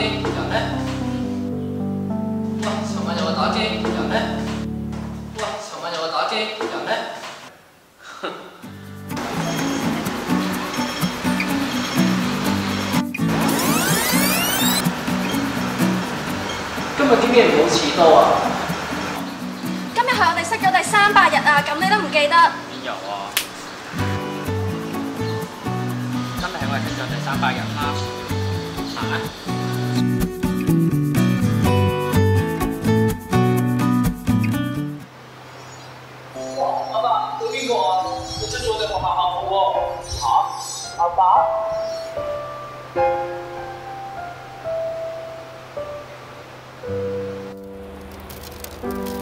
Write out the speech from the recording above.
人呢？哇！昨晚又在打机，人呢？哇！昨晚又在打机，人呢？今日点解唔好似到啊？今日系我哋识咗第三百日啊，咁你都唔记得？边有啊？今日系我哋识咗第三百日啦。啊？ 봐봐. 음.